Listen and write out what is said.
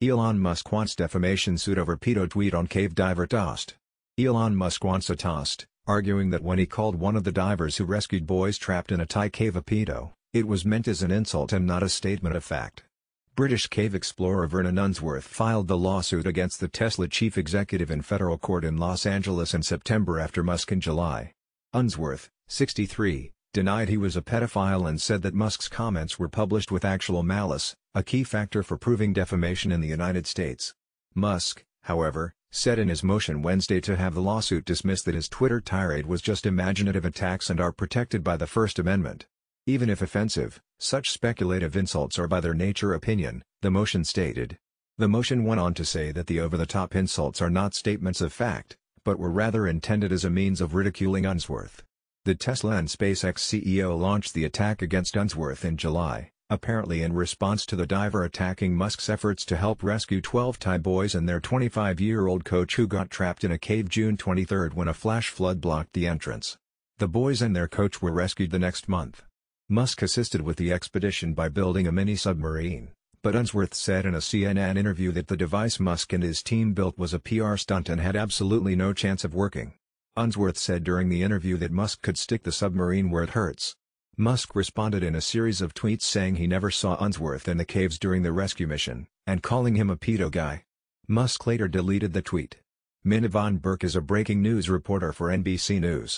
Elon Musk wants defamation suit over pedo tweet on cave diver tossed. Elon Musk wants a tossed, arguing that when he called one of the divers who rescued boys trapped in a Thai cave a pedo, it was meant as an insult and not a statement of fact. British cave explorer Vernon Unsworth filed the lawsuit against the Tesla chief executive in federal court in Los Angeles in September after Musk in July. Unsworth, 63, denied he was a pedophile and said that Musk's comments were published with actual malice, a key factor for proving defamation in the United States. Musk, however, said in his motion Wednesday to have the lawsuit dismissed that his Twitter tirade was just imaginative attacks and are protected by the First Amendment. Even if offensive, such speculative insults are by their nature opinion, the motion stated. The motion went on to say that the over-the-top insults are not statements of fact, but were rather intended as a means of ridiculing Unsworth. The Tesla and SpaceX CEO launched the attack against Unsworth in July, apparently in response to the diver attacking Musk's efforts to help rescue 12 Thai boys and their 25-year-old coach who got trapped in a cave June 23 when a flash flood blocked the entrance. The boys and their coach were rescued the next month. Musk assisted with the expedition by building a mini-submarine, but Unsworth said in a CNN interview that the device Musk and his team built was a PR stunt and had absolutely no chance of working. Unsworth said during the interview that Musk could stick the submarine where it hurts. Musk responded in a series of tweets saying he never saw Unsworth in the caves during the rescue mission, and calling him a pedo guy. Musk later deleted the tweet. Minyvonne Burke is a breaking news reporter for NBC News.